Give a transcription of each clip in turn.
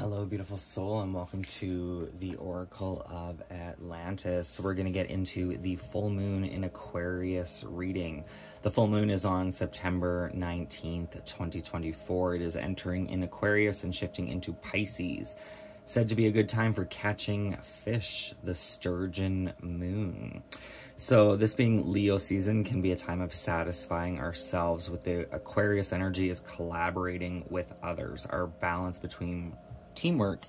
Hello, beautiful soul, and welcome to the Oracle of Atlantis. We're going to get into the full moon in Aquarius reading. The full moon is on September 19th, 2024. It is entering in Aquarius and shifting into Pisces. Said to be a good time for catching fish, the sturgeon moon. So, this being Leo season can be a time of satisfying ourselves with the Aquarius energy is collaborating with others. Our balance between teamwork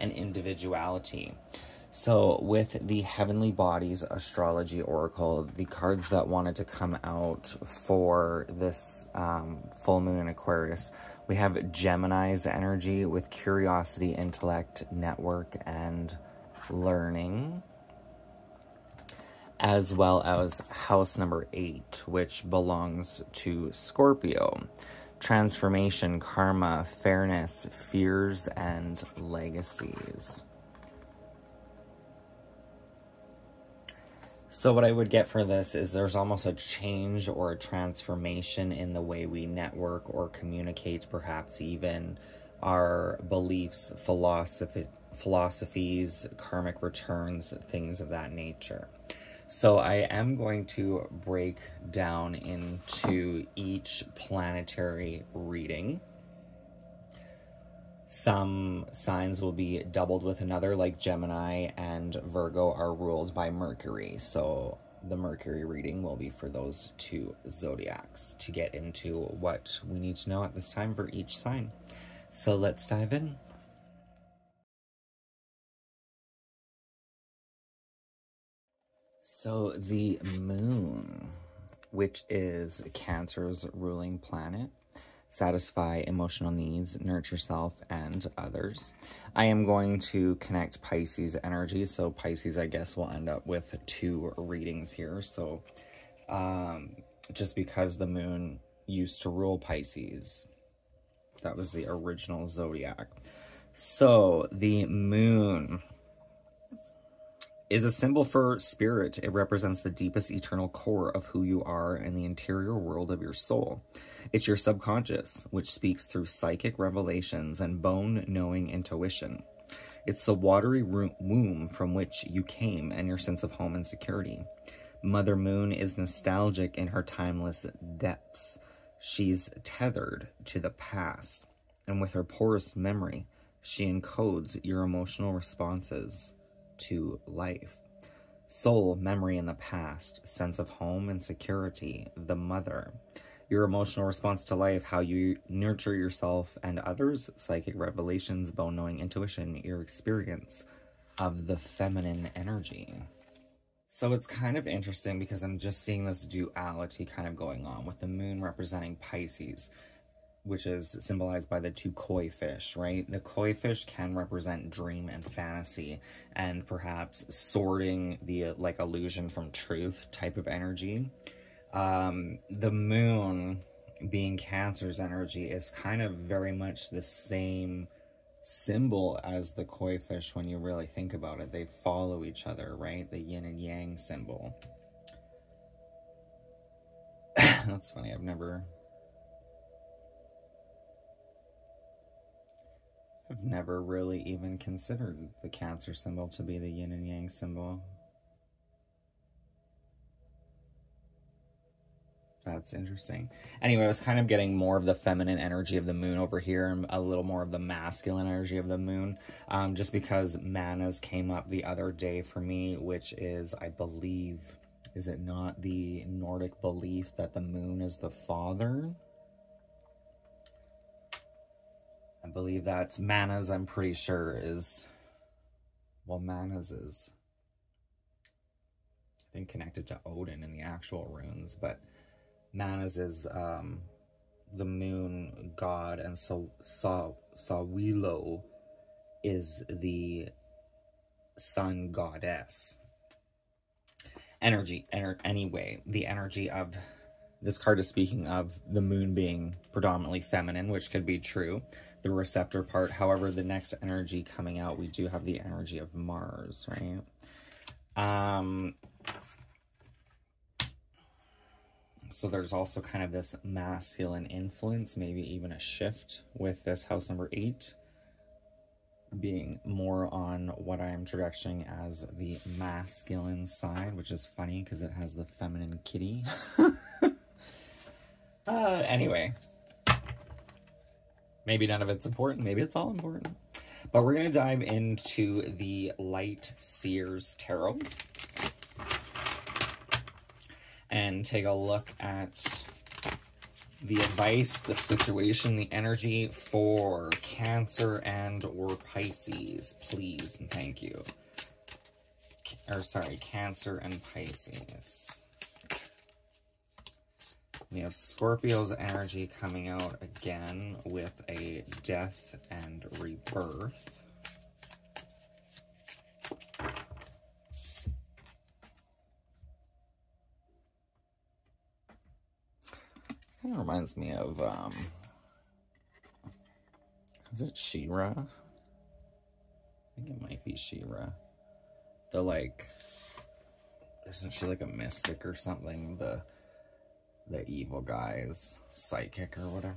and individuality. So, with the Heavenly Bodies Astrology Oracle, the cards that wanted to come out for this um, full moon in Aquarius, we have Gemini's energy with curiosity, intellect, network, and learning, as well as house number eight, which belongs to Scorpio transformation, karma, fairness, fears, and legacies. So what I would get for this is there's almost a change or a transformation in the way we network or communicate, perhaps even our beliefs, philosophy, philosophies, karmic returns, things of that nature. So I am going to break down into each planetary reading. Some signs will be doubled with another, like Gemini and Virgo are ruled by Mercury. So the Mercury reading will be for those two zodiacs to get into what we need to know at this time for each sign. So let's dive in. So the moon, which is Cancer's ruling planet, satisfy emotional needs, nurture self and others. I am going to connect Pisces energy. So Pisces, I guess, will end up with two readings here. So um, just because the moon used to rule Pisces, that was the original zodiac. So the moon is a symbol for spirit. It represents the deepest eternal core of who you are and the interior world of your soul. It's your subconscious, which speaks through psychic revelations and bone-knowing intuition. It's the watery womb from which you came and your sense of home and security. Mother Moon is nostalgic in her timeless depths. She's tethered to the past, and with her porous memory, she encodes your emotional responses to life. Soul, memory in the past, sense of home and security, the mother. Your emotional response to life, how you nurture yourself and others, psychic revelations, bone knowing intuition, your experience of the feminine energy. So it's kind of interesting because I'm just seeing this duality kind of going on with the moon representing Pisces which is symbolized by the two koi fish, right? The koi fish can represent dream and fantasy and perhaps sorting the like illusion from truth type of energy. Um, the moon being Cancer's energy is kind of very much the same symbol as the koi fish when you really think about it. They follow each other, right? The yin and yang symbol. That's funny. I've never I've never really even considered the Cancer symbol to be the yin and yang symbol. That's interesting. Anyway, I was kind of getting more of the feminine energy of the moon over here and a little more of the masculine energy of the moon. Um, just because Manas came up the other day for me, which is, I believe, is it not the Nordic belief that the moon is the father? I believe that's Manas, I'm pretty sure, is, well, Manas is, I think, connected to Odin in the actual runes, but Manas is um, the moon god, and so Sa Sawilo is the sun goddess. Energy, ener anyway, the energy of this card is speaking of the moon being predominantly feminine, which could be true the receptor part. However, the next energy coming out, we do have the energy of Mars, right? Um, so there's also kind of this masculine influence, maybe even a shift with this house number eight. being more on what I'm projecting as the masculine side, which is funny because it has the feminine kitty. uh, anyway, maybe none of it's important. Maybe it's all important. But we're going to dive into the Light Seers Tarot and take a look at the advice, the situation, the energy for Cancer and or Pisces, please and thank you. Or sorry, Cancer and Pisces. We have Scorpio's energy coming out again with a death and rebirth. kind of reminds me of, um, is it She-Ra? I think it might be She-Ra. The, like, isn't she like a mystic or something? The, the evil guy's psychic or whatever.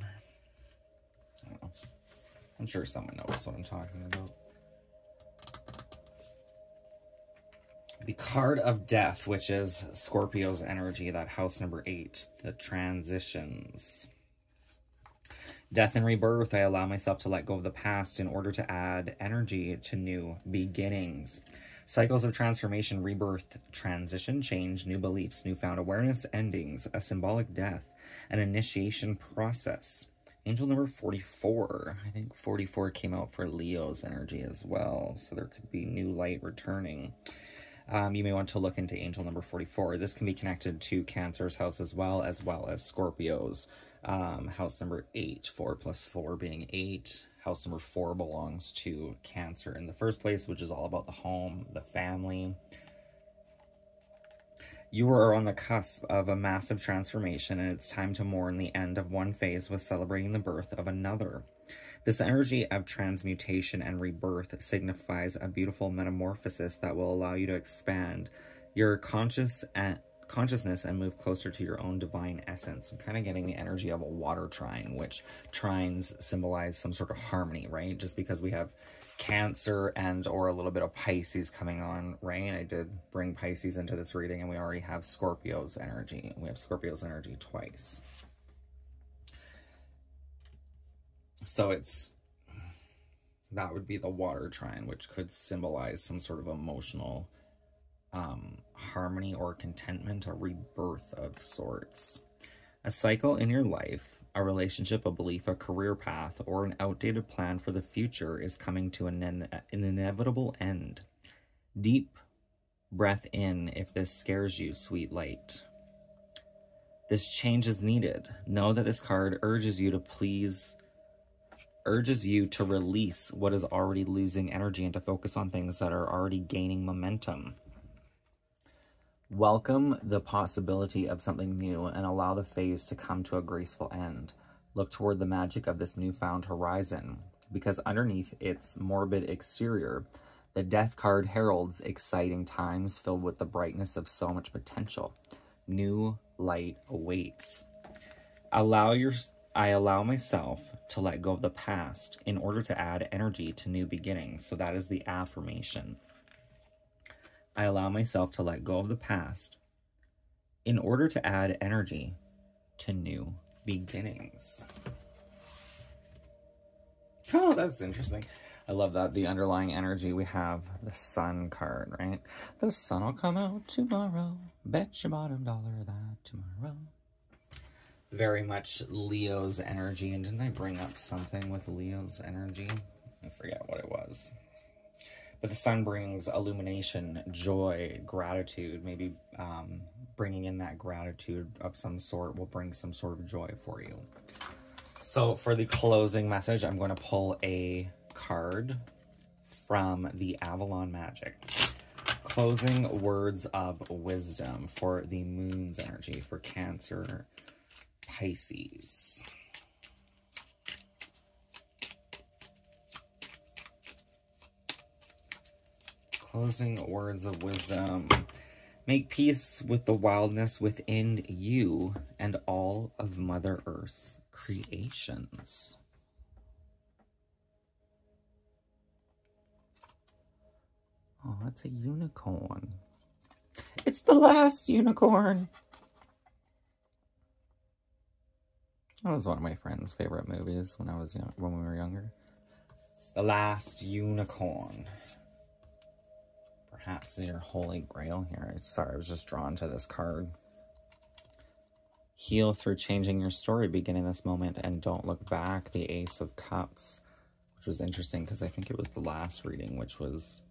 I don't know. I'm sure someone knows what I'm talking about. the card of death, which is Scorpio's energy, that house number eight, the transitions. Death and rebirth, I allow myself to let go of the past in order to add energy to new beginnings. Cycles of transformation, rebirth, transition, change, new beliefs, newfound awareness, endings, a symbolic death, an initiation process. Angel number 44. I think 44 came out for Leo's energy as well. So there could be new light returning um, you may want to look into angel number 44. This can be connected to Cancer's house as well, as well as Scorpio's um, house number 8, 4 plus 4 being 8. House number 4 belongs to Cancer in the first place, which is all about the home, the family. You are on the cusp of a massive transformation, and it's time to mourn the end of one phase with celebrating the birth of another. This energy of transmutation and rebirth signifies a beautiful metamorphosis that will allow you to expand your conscious and consciousness and move closer to your own divine essence. I'm kind of getting the energy of a water trine, which trines symbolize some sort of harmony, right? Just because we have Cancer and or a little bit of Pisces coming on, right? I did bring Pisces into this reading and we already have Scorpio's energy. We have Scorpio's energy twice. So it's that would be the water trine, which could symbolize some sort of emotional um, harmony or contentment, a rebirth of sorts. A cycle in your life, a relationship, a belief, a career path, or an outdated plan for the future is coming to an, an inevitable end. Deep breath in if this scares you, sweet light. This change is needed. Know that this card urges you to please urges you to release what is already losing energy and to focus on things that are already gaining momentum. Welcome the possibility of something new and allow the phase to come to a graceful end. Look toward the magic of this newfound horizon, because underneath its morbid exterior, the death card heralds exciting times filled with the brightness of so much potential. New light awaits. Allow your I allow myself to let go of the past in order to add energy to new beginnings. So that is the affirmation. I allow myself to let go of the past in order to add energy to new beginnings. Oh, that's interesting. I love that. The underlying energy, we have the sun card, right? The sun will come out tomorrow. Bet your bottom dollar that tomorrow very much Leo's energy. And didn't I bring up something with Leo's energy? I forget what it was. But the sun brings illumination, joy, gratitude. Maybe um, bringing in that gratitude of some sort will bring some sort of joy for you. So for the closing message, I'm going to pull a card from the Avalon Magic. Closing words of wisdom for the moon's energy for Cancer, Pisces. Closing words of wisdom. Make peace with the wildness within you and all of Mother Earth's creations. Oh, it's a unicorn. It's the last unicorn. That was one of my friend's favorite movies when I was young, when we were younger. The Last Unicorn. Perhaps is your holy grail here. Sorry, I was just drawn to this card. Heal through changing your story, beginning this moment, and don't look back. The Ace of Cups, which was interesting because I think it was the last reading, which was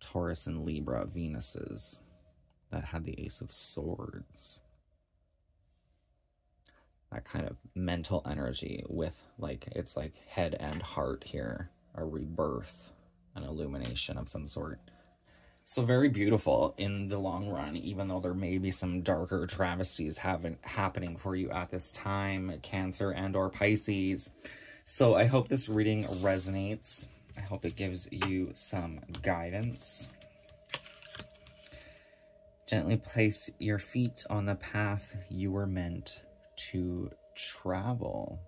Taurus and Libra Venuses that had the Ace of Swords that kind of mental energy with like it's like head and heart here a rebirth an illumination of some sort. So very beautiful in the long run even though there may be some darker travesties having happening for you at this time cancer and or pisces. So i hope this reading resonates. I hope it gives you some guidance. Gently place your feet on the path you were meant to travel.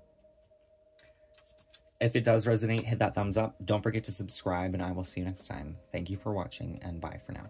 If it does resonate, hit that thumbs up. Don't forget to subscribe, and I will see you next time. Thank you for watching, and bye for now.